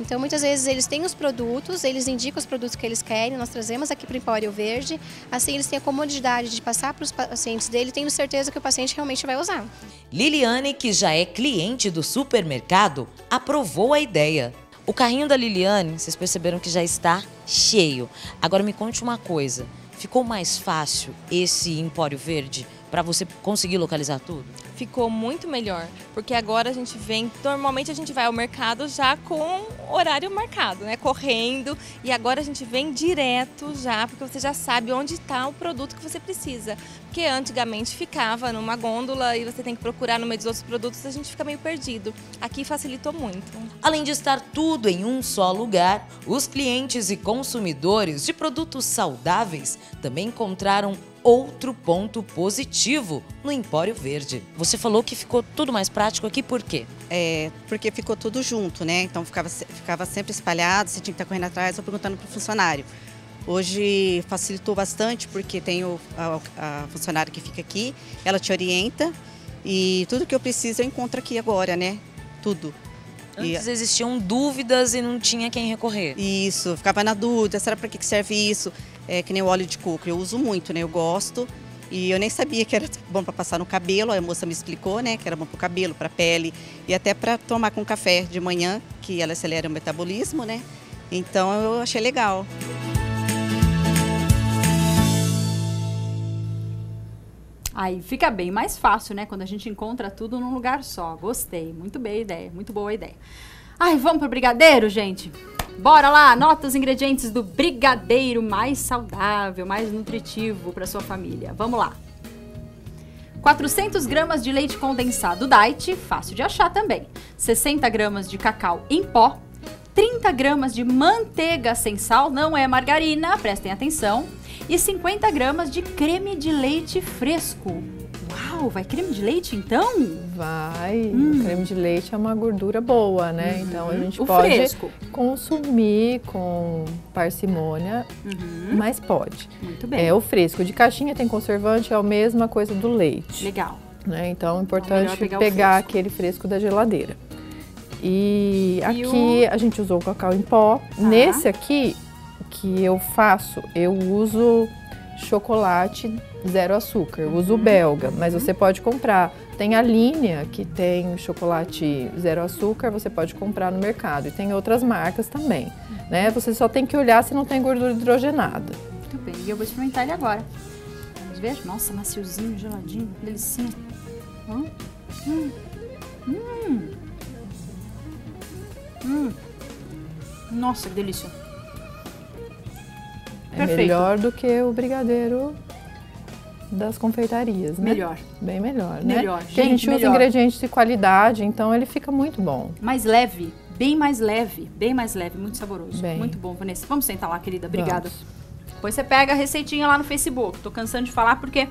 Speaker 6: Então, muitas vezes eles têm os produtos, eles indicam os produtos que eles querem, nós trazemos aqui para o Empório Verde, assim eles têm a comodidade de passar para os pacientes dele, tendo certeza que o paciente realmente vai usar.
Speaker 5: Liliane, que já é cliente do supermercado, aprovou a ideia. O carrinho da Liliane, vocês perceberam que já está cheio. Agora me conte uma coisa, ficou mais fácil esse Empório Verde para você conseguir localizar tudo?
Speaker 7: ficou muito melhor, porque agora a gente vem, normalmente a gente vai ao mercado já com horário marcado, né, correndo, e agora a gente vem direto já, porque você já sabe onde está o produto que você precisa. Porque antigamente ficava numa gôndola e você tem que procurar no meio dos outros produtos, a gente fica meio perdido. Aqui facilitou muito.
Speaker 5: Além de estar tudo em um só lugar, os clientes e consumidores de produtos saudáveis também encontraram outro ponto positivo no Empório Verde. Você falou que ficou tudo mais prático aqui, por quê?
Speaker 8: É, porque ficou tudo junto, né? Então ficava, ficava sempre espalhado, você tinha que estar correndo atrás ou perguntando para o funcionário. Hoje facilitou bastante porque tem o, a, a funcionária que fica aqui, ela te orienta e tudo que eu preciso eu encontro aqui agora, né? Tudo.
Speaker 5: Antes existiam dúvidas e não tinha quem recorrer.
Speaker 8: Isso, ficava na dúvida, será para que serve isso? É, que nem o óleo de coco. Eu uso muito, né? Eu gosto. E eu nem sabia que era bom para passar no cabelo. A moça me explicou, né? Que era bom para o cabelo, para a pele e até para tomar com café de manhã, que ela acelera o metabolismo, né? Então eu achei legal.
Speaker 1: Aí fica bem mais fácil, né? Quando a gente encontra tudo num lugar só. Gostei, muito bem a ideia, muito boa a ideia. Ai, vamos pro brigadeiro, gente? Bora lá, anota os ingredientes do brigadeiro mais saudável, mais nutritivo para sua família. Vamos lá. 400 gramas de leite condensado diet, fácil de achar também. 60 gramas de cacau em pó. 30 gramas de manteiga sem sal, não é margarina, prestem atenção. E 50 gramas de creme de leite fresco. Uau, vai creme de leite então?
Speaker 3: Vai. Hum. O creme de leite é uma gordura boa, né? Uhum. Então a gente
Speaker 1: o
Speaker 3: pode
Speaker 1: fresco.
Speaker 3: consumir com parcimônia, uhum. mas pode.
Speaker 1: Muito bem.
Speaker 3: É o fresco. De caixinha tem conservante, é a mesma coisa do leite.
Speaker 1: Legal.
Speaker 3: Né? Então é importante então, pegar, pegar aquele fresco da geladeira. E, e aqui o... a gente usou o cacau em pó. Tá. Nesse aqui que eu faço, eu uso chocolate zero açúcar. Eu uso belga, mas você pode comprar. Tem a linha que tem chocolate zero açúcar, você pode comprar no mercado. E tem outras marcas também. Né? Você só tem que olhar se não tem gordura hidrogenada.
Speaker 1: Muito bem, e eu vou experimentar ele agora. Vamos ver? Nossa, maciozinho, geladinho, delicinha. Hum. Hum. Hum. hum. Nossa, que delícia.
Speaker 3: É Perfeito. melhor do que o brigadeiro das confeitarias, né?
Speaker 1: Melhor.
Speaker 3: Bem melhor,
Speaker 1: né? Melhor.
Speaker 3: Porque a gente usa ingredientes de qualidade, então ele fica muito bom.
Speaker 1: Mais leve, bem mais leve, bem mais leve, muito saboroso. Bem. Muito bom, Vanessa. Vamos sentar lá, querida. Obrigada. Vamos. Depois você pega a receitinha lá no Facebook. Tô cansando de falar porque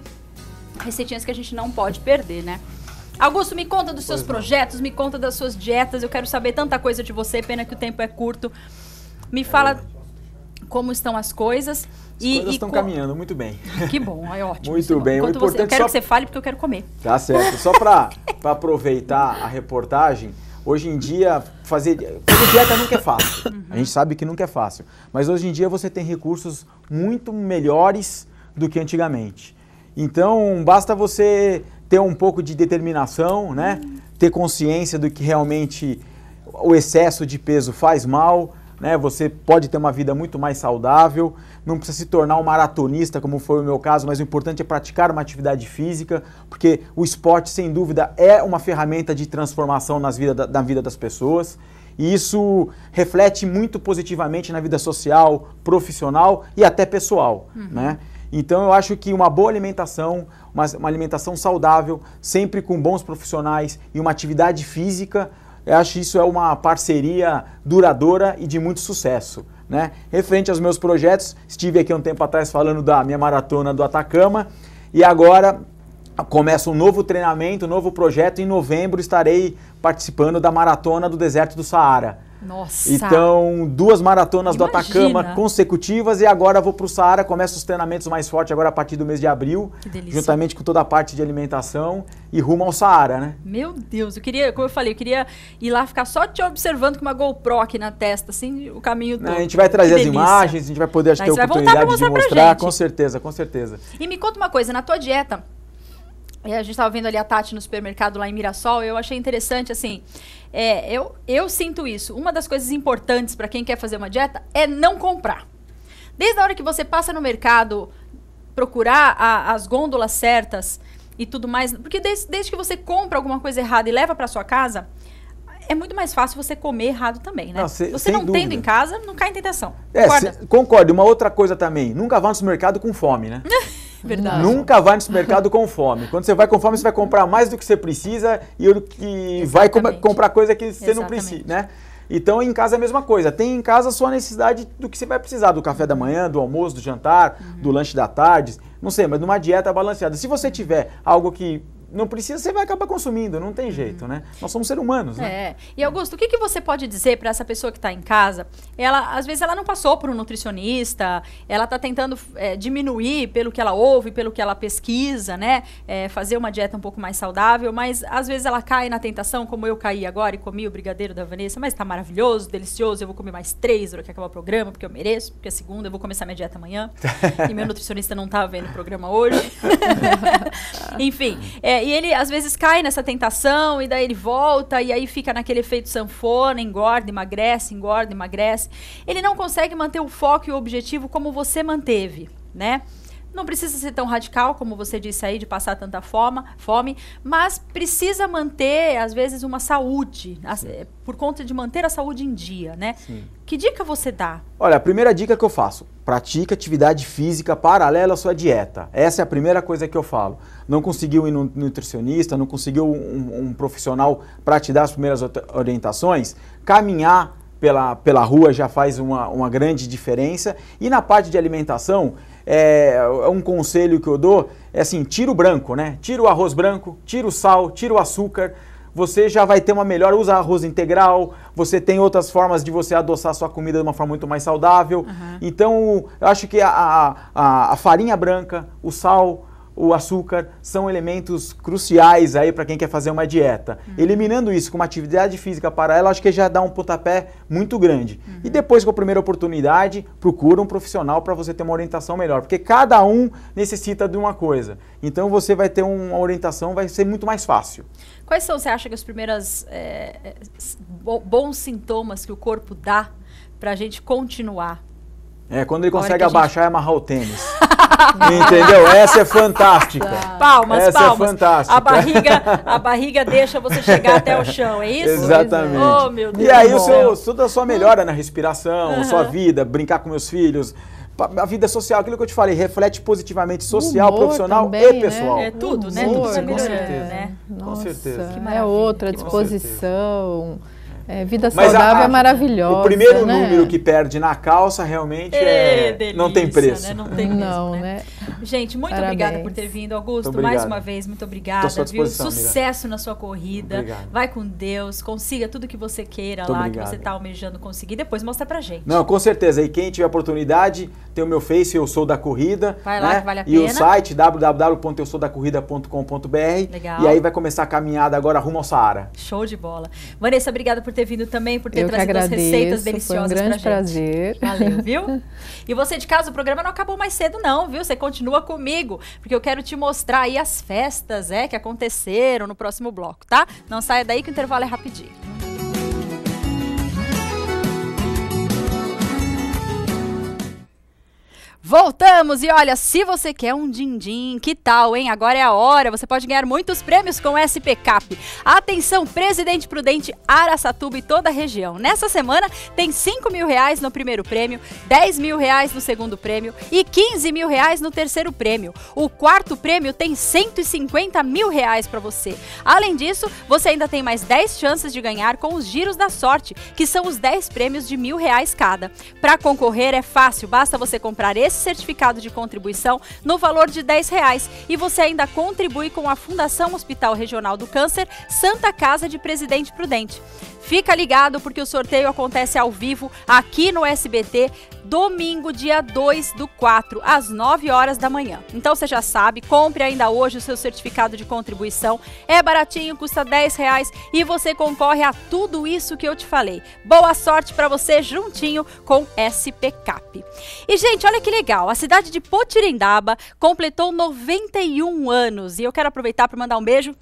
Speaker 1: receitinhas que a gente não pode perder, né? Augusto, me conta dos seus pois projetos, não. me conta das suas dietas. Eu quero saber tanta coisa de você, pena que o tempo é curto. Me fala é como estão as coisas.
Speaker 2: As e, coisas estão caminhando muito bem.
Speaker 1: Que bom, é ótimo.
Speaker 2: muito bem.
Speaker 1: O importante você, eu quero só... que você fale porque eu quero comer.
Speaker 2: Tá certo. Só para aproveitar a reportagem, hoje em dia fazer, fazer dieta nunca é fácil. Uhum. A gente sabe que nunca é fácil. Mas hoje em dia você tem recursos muito melhores do que antigamente. Então, basta você ter um pouco de determinação, né? Uhum. Ter consciência do que realmente o excesso de peso faz mal, né? Você pode ter uma vida muito mais saudável, não precisa se tornar um maratonista, como foi o meu caso, mas o importante é praticar uma atividade física, porque o esporte, sem dúvida, é uma ferramenta de transformação nas vida, na vida das pessoas. E isso reflete muito positivamente na vida social, profissional e até pessoal, uhum. né? Então eu acho que uma boa alimentação, uma, uma alimentação saudável, sempre com bons profissionais e uma atividade física eu acho que isso é uma parceria duradoura e de muito sucesso. Né? Referente aos meus projetos, estive aqui um tempo atrás falando da minha maratona do Atacama e agora começa um novo treinamento, um novo projeto. Em novembro estarei participando da maratona do deserto do Saara.
Speaker 1: Nossa!
Speaker 2: Então, duas maratonas Imagina. do Atacama consecutivas e agora vou para o Saara, começo os treinamentos mais fortes agora a partir do mês de abril, juntamente com toda a parte de alimentação e rumo ao Saara, né?
Speaker 1: Meu Deus, eu queria, como eu falei, eu queria ir lá ficar só te observando com uma GoPro aqui na testa, assim, o caminho todo.
Speaker 2: A gente vai trazer as imagens, a gente vai poder acho, ter a oportunidade de mostrar, com certeza, com certeza.
Speaker 1: E me conta uma coisa, na tua dieta, a gente estava vendo ali a Tati no supermercado lá em Mirassol, eu achei interessante, assim, é, eu, eu sinto isso. Uma das coisas importantes para quem quer fazer uma dieta é não comprar. Desde a hora que você passa no mercado, procurar a, as gôndolas certas e tudo mais, porque desde, desde que você compra alguma coisa errada e leva para sua casa, é muito mais fácil você comer errado também, né? Não, se, você não dúvida. tendo em casa, não cai em tentação.
Speaker 2: É, se, concordo. Uma outra coisa também, nunca vá no supermercado com fome, né?
Speaker 1: Verdade.
Speaker 2: Nunca vá no supermercado com fome. Quando você vai com fome, você vai comprar mais do que você precisa e que vai comprar coisa que você Exatamente. não precisa, né? Então, em casa é a mesma coisa. Tem em casa só a necessidade do que você vai precisar, do café da manhã, do almoço, do jantar, uhum. do lanche da tarde, não sei, mas numa dieta balanceada. Se você tiver algo que não precisa, você vai acabar consumindo, não tem jeito, né? Nós somos seres humanos, né?
Speaker 1: É. E Augusto, o que, que você pode dizer para essa pessoa que está em casa? Ela, às vezes, ela não passou por um nutricionista, ela está tentando é, diminuir pelo que ela ouve, pelo que ela pesquisa, né? É, fazer uma dieta um pouco mais saudável, mas às vezes ela cai na tentação, como eu caí agora e comi o brigadeiro da Vanessa, mas está maravilhoso, delicioso, eu vou comer mais três durante que acabar o programa, porque eu mereço, porque a segunda eu vou começar minha dieta amanhã. e meu nutricionista não está vendo o programa hoje. Enfim, é, e ele às vezes cai nessa tentação e daí ele volta e aí fica naquele efeito sanfona, engorda, emagrece, engorda, emagrece. Ele não consegue manter o foco e o objetivo como você manteve, né? Não precisa ser tão radical, como você disse aí, de passar tanta fome, fome mas precisa manter, às vezes, uma saúde, eh, por conta de manter a saúde em dia, né? Sim. Que dica você dá?
Speaker 2: Olha, a primeira dica que eu faço, pratique atividade física paralela à sua dieta. Essa é a primeira coisa que eu falo. Não conseguiu ir no nutricionista, não conseguiu um, um profissional para te dar as primeiras orientações, caminhar pela, pela rua já faz uma, uma grande diferença. E na parte de alimentação, é, é, um conselho que eu dou, é assim, tira o branco, né? Tira o arroz branco, tira o sal, tira o açúcar, você já vai ter uma melhor, usa arroz integral, você tem outras formas de você adoçar sua comida de uma forma muito mais saudável. Uhum. Então, eu acho que a, a, a farinha branca, o sal, o açúcar são elementos cruciais aí para quem quer fazer uma dieta. Uhum. Eliminando isso com uma atividade física para ela, acho que já dá um pontapé muito grande. Uhum. E depois, com a primeira oportunidade, procura um profissional para você ter uma orientação melhor, porque cada um necessita de uma coisa. Então você vai ter uma orientação, vai ser muito mais fácil.
Speaker 1: Quais são, você acha, que os primeiros é, bons sintomas que o corpo dá para a gente continuar?
Speaker 2: É, quando ele consegue abaixar gente... e amarrar o tênis. Entendeu? Essa é fantástica.
Speaker 1: Palmas, Essa é palmas. é fantástica. A barriga, a barriga deixa você chegar até o chão, é isso?
Speaker 2: Exatamente. Oh, meu Deus. E aí o seu, toda a sua melhora na respiração, uhum. sua vida, brincar com meus filhos, a vida social, aquilo que eu te falei, reflete positivamente social, Humor profissional também, e né? pessoal.
Speaker 1: Né? É tudo, né? Humor,
Speaker 2: tudo com certeza. Né?
Speaker 3: com certeza. é outra disposição. É, vida saudável a, a, é maravilhosa.
Speaker 2: O primeiro né? número que perde na calça realmente é, delícia, não tem preço.
Speaker 1: Né? Não tem preço, não, né? né? Gente, muito Parabéns. obrigada por ter vindo, Augusto. Mais uma vez, muito obrigada. Viu? Sucesso Mira. na sua corrida. Obrigado. Vai com Deus, consiga tudo que você queira muito lá, obrigado. que você está almejando conseguir. Depois mostra pra gente.
Speaker 2: Não, com certeza. E quem tiver oportunidade, tem o meu Face, eu sou da corrida.
Speaker 1: Vai lá,
Speaker 2: né?
Speaker 1: que vale a pena.
Speaker 2: E o site www.eusoudacorrida.com.br. Legal. E aí vai começar a caminhada agora rumo ao Saara.
Speaker 1: Show de bola. Vanessa, obrigada por ter vindo também, por ter eu trazido as receitas deliciosas
Speaker 3: Foi um grande prazer.
Speaker 1: Valeu, viu? e você de casa, o programa não acabou mais cedo não, viu? Você continua comigo, porque eu quero te mostrar aí as festas, é, que aconteceram no próximo bloco, tá? Não saia daí que o intervalo é rapidinho. Voltamos e olha, se você quer um din-din, que tal, hein? Agora é a hora, você pode ganhar muitos prêmios com o SP Cap. Atenção, Presidente Prudente, Araçatuba e toda a região. Nessa semana tem 5 mil reais no primeiro prêmio, 10 mil reais no segundo prêmio e 15 mil reais no terceiro prêmio. O quarto prêmio tem 150 mil reais para você. Além disso, você ainda tem mais 10 chances de ganhar com os giros da sorte, que são os 10 prêmios de mil reais cada. Para concorrer é fácil, basta você comprar esse esse certificado de contribuição no valor de 10 reais e você ainda contribui com a Fundação Hospital Regional do Câncer Santa Casa de Presidente Prudente. Fica ligado porque o sorteio acontece ao vivo aqui no SBT domingo, dia 2 do 4, às 9 horas da manhã. Então você já sabe, compre ainda hoje o seu certificado de contribuição. É baratinho, custa 10 reais e você concorre a tudo isso que eu te falei. Boa sorte para você juntinho com SPCAP. E, gente, olha que legal, a cidade de Potirendaba completou 91 anos e eu quero aproveitar para mandar um beijo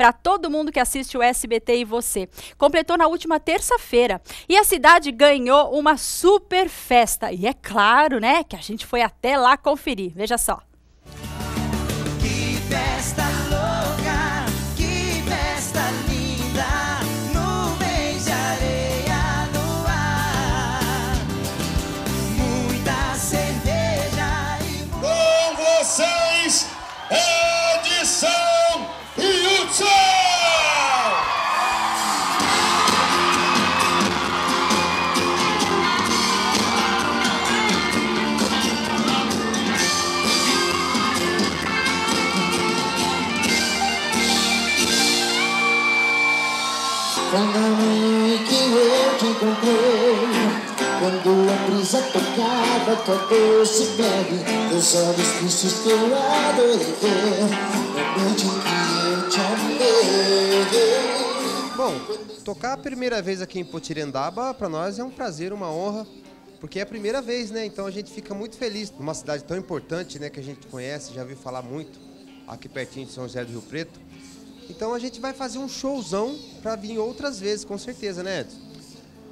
Speaker 1: para todo mundo que assiste o SBT e você. Completou na última terça-feira e a cidade ganhou uma super festa. E é claro, né, que a gente foi até lá conferir. Veja só. Que festa
Speaker 9: tocava tua doce pele Teus olhos tristes que eu adorei ver Na noite que eu te amei
Speaker 10: Bom, tocar a primeira vez aqui em Potirendaba para nós é um prazer, uma honra porque é a primeira vez, né? Então a gente fica muito feliz numa cidade tão importante, né? Que a gente conhece, já viu falar muito, aqui pertinho de São José do Rio Preto. Então a gente vai fazer um showzão para vir outras vezes, com certeza, né, Edson?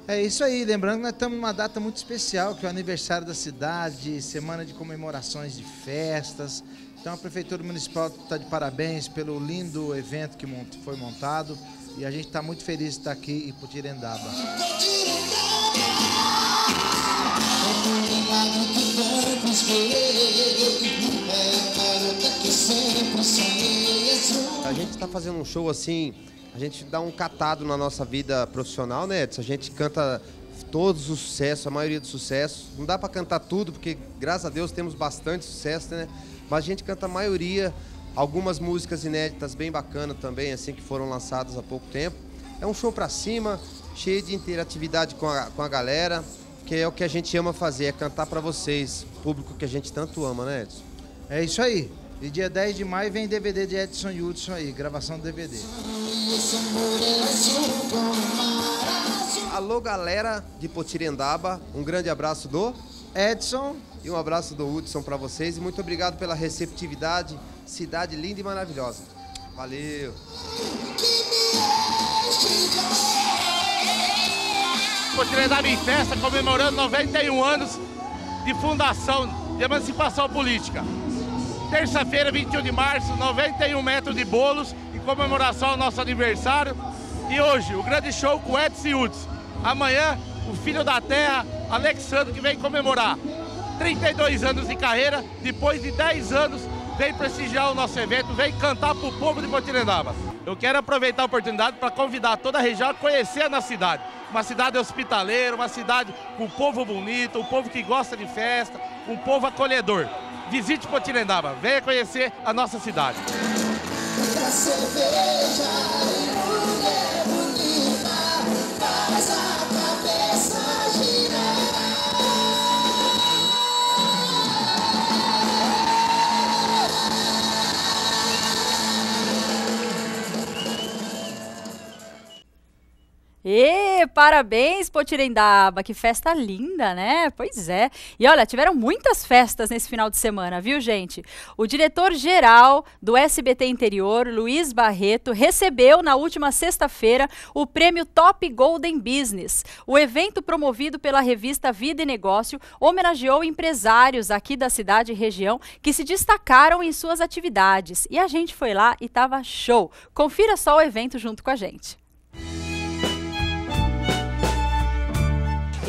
Speaker 11: É isso aí, lembrando que nós estamos numa data muito especial, que é o aniversário da cidade, semana de comemorações de festas. Então a Prefeitura Municipal está de parabéns pelo lindo evento que foi montado e a gente está muito feliz de estar aqui em Putirendaba.
Speaker 10: A gente está fazendo um show assim, a gente dá um catado na nossa vida profissional, né, Edson? A gente canta todos os sucessos, a maioria dos sucessos. Não dá para cantar tudo, porque graças a Deus temos bastante sucesso, né? Mas a gente canta a maioria, algumas músicas inéditas bem bacanas também, assim, que foram lançadas há pouco tempo. É um show para cima, cheio de interatividade com a, com a galera, que é o que a gente ama fazer, é cantar para vocês, público que a gente tanto ama, né, Edson?
Speaker 11: É isso aí. E dia 10 de maio vem DVD de Edson Hudson aí, gravação do DVD.
Speaker 10: Alô, galera de Potirendaba, um grande abraço do
Speaker 11: Edson
Speaker 10: e um abraço do Hudson para vocês e muito obrigado pela receptividade, cidade linda e maravilhosa. Valeu!
Speaker 12: Potirendaba em festa comemorando 91 anos de fundação de emancipação política. Terça-feira, 21 de março, 91 metros de bolos em comemoração ao nosso aniversário. E hoje, o grande show com Edson Hudson. Amanhã, o filho da terra, Alexandre, que vem comemorar 32 anos de carreira, depois de 10 anos, vem prestigiar o nosso evento, vem cantar para o povo de Potirendaba. Eu quero aproveitar a oportunidade para convidar toda a região a conhecer a nossa cidade. Uma cidade hospitaleira, uma cidade com um povo bonito, um povo que gosta de festa, um povo acolhedor. Visite Potirendaba, venha conhecer a nossa cidade.
Speaker 1: E parabéns, Potirendaba, que festa linda, né? Pois é. E olha, tiveram muitas festas nesse final de semana, viu, gente? O diretor-geral do SBT Interior, Luiz Barreto, recebeu na última sexta-feira o prêmio Top Golden Business. O evento promovido pela revista Vida e Negócio homenageou empresários aqui da cidade e região que se destacaram em suas atividades. E a gente foi lá e tava show. Confira só o evento junto com a gente.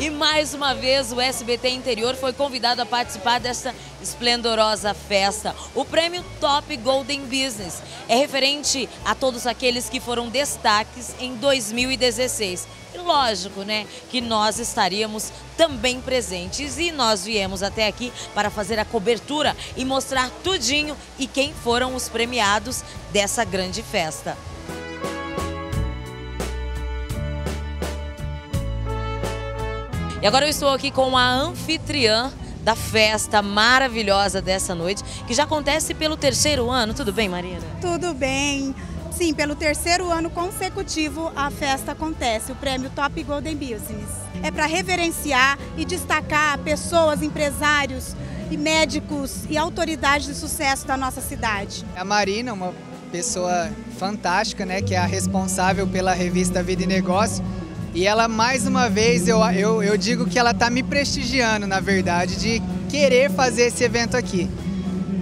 Speaker 5: E mais uma vez o SBT Interior foi convidado a participar desta esplendorosa festa. O prêmio Top Golden Business é referente a todos aqueles que foram destaques em 2016. E lógico, né, que nós estaríamos também presentes e nós viemos até aqui para fazer a cobertura e mostrar tudinho e quem foram os premiados dessa grande festa. E agora eu estou aqui com a anfitriã da festa maravilhosa dessa noite, que já acontece pelo terceiro ano. Tudo bem, Marina?
Speaker 13: Tudo bem. Sim, pelo terceiro ano consecutivo a festa acontece, o prêmio Top Golden Business. É para reverenciar e destacar pessoas, empresários e médicos e autoridades de sucesso da nossa cidade.
Speaker 14: A Marina, uma pessoa fantástica, né, que é a responsável pela revista Vida e Negócio, e ela, mais uma vez, eu, eu, eu digo que ela está me prestigiando, na verdade, de querer fazer esse evento aqui.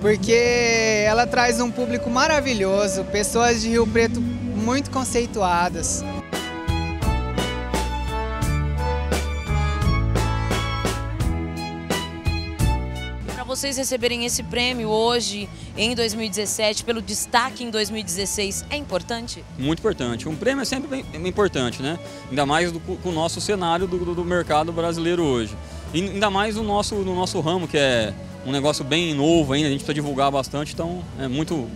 Speaker 14: Porque ela traz um público maravilhoso, pessoas de Rio Preto muito conceituadas.
Speaker 5: Vocês receberem esse prêmio hoje, em 2017, pelo destaque em 2016, é importante?
Speaker 15: Muito importante. Um prêmio é sempre bem, importante, né? Ainda mais do, com o nosso cenário do, do mercado brasileiro hoje. E ainda mais no nosso, no nosso ramo, que é um negócio bem novo ainda, a gente precisa divulgar bastante, então é muito,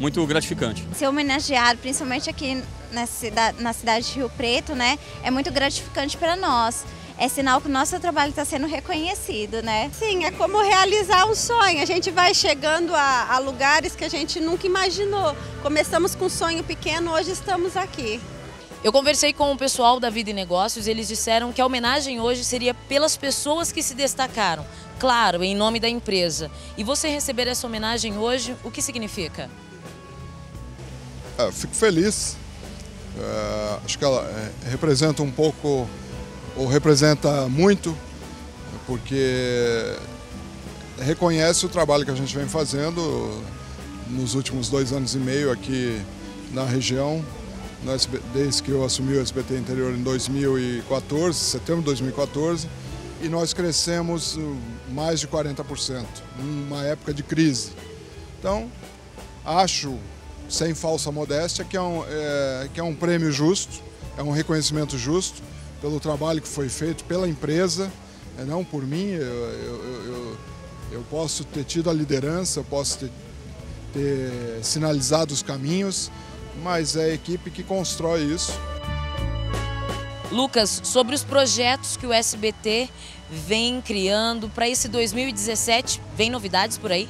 Speaker 15: muito gratificante.
Speaker 16: Ser homenageado, principalmente aqui na cidade, na cidade de Rio Preto, né, é muito gratificante para nós é sinal que o nosso trabalho está sendo reconhecido, né?
Speaker 17: Sim, é como realizar um sonho. A gente vai chegando a, a lugares que a gente nunca imaginou. Começamos com um sonho pequeno, hoje estamos aqui.
Speaker 5: Eu conversei com o pessoal da Vida e Negócios, eles disseram que a homenagem hoje seria pelas pessoas que se destacaram, claro, em nome da empresa. E você receber essa homenagem hoje, o que significa?
Speaker 18: É, fico feliz. É, acho que ela é, representa um pouco ou representa muito, porque reconhece o trabalho que a gente vem fazendo nos últimos dois anos e meio aqui na região, desde que eu assumi o SBT Interior em 2014, setembro de 2014, e nós crescemos uh, mais de 40%, numa época de crise. Então, acho, sem falsa modéstia, que é um, é, que é um prêmio justo, é um reconhecimento justo pelo trabalho que foi feito pela empresa, é, não por mim. Eu, eu, eu, eu posso ter tido a liderança, eu posso ter, ter sinalizado os caminhos, mas é a equipe que constrói isso.
Speaker 5: Lucas, sobre os projetos que o SBT vem criando para esse 2017, vem novidades por aí?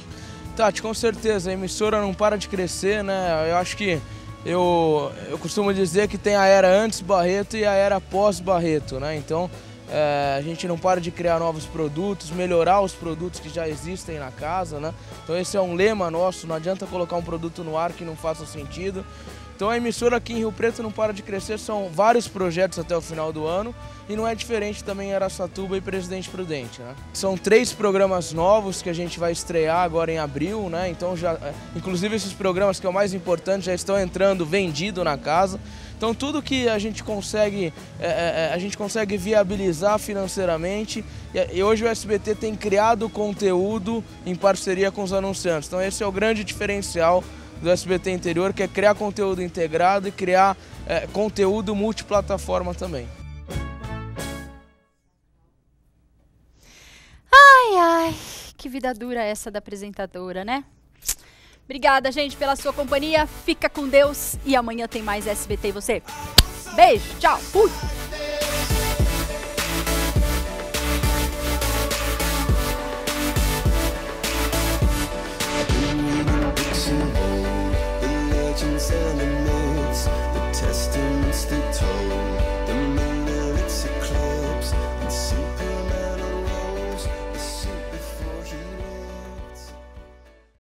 Speaker 19: Tati, com certeza, a emissora não para de crescer, né? Eu acho que eu, eu costumo dizer que tem a era antes Barreto e a era pós Barreto, né? Então é, a gente não para de criar novos produtos, melhorar os produtos que já existem na casa, né? Então esse é um lema nosso, não adianta colocar um produto no ar que não faça sentido. Então a emissora aqui em Rio Preto não para de crescer, são vários projetos até o final do ano e não é diferente também em Araçatuba e Presidente Prudente. Né? São três programas novos que a gente vai estrear agora em abril, né? Então já, é, inclusive esses programas que é o mais importante já estão entrando vendido na casa. Então tudo que a gente consegue, é, é, a gente consegue viabilizar financeiramente e hoje o SBT tem criado conteúdo em parceria com os anunciantes. Então esse é o grande diferencial do SBT Interior, que é criar conteúdo integrado e criar é, conteúdo multiplataforma também.
Speaker 1: Ai, ai, que vida dura essa da apresentadora, né? Obrigada, gente, pela sua companhia. Fica com Deus e amanhã tem mais SBT e você. Beijo, tchau, fui!